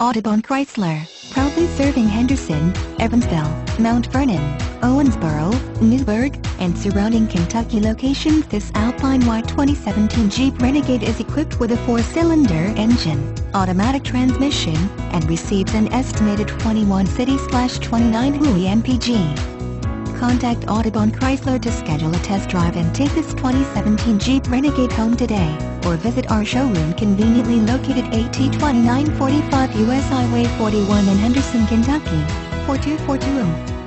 Audubon Chrysler, proudly serving Henderson, Evansville, Mount Vernon, Owensboro, Newburgh, and surrounding Kentucky locations This Alpine White 2017 Jeep Renegade is equipped with a four-cylinder engine, automatic transmission, and receives an estimated 21 city-29 Hui MPG. Contact Audubon Chrysler to schedule a test drive and take this 2017 Jeep Renegade home today, or visit our showroom conveniently located AT 2945 US Highway 41 in Henderson, Kentucky, 42420.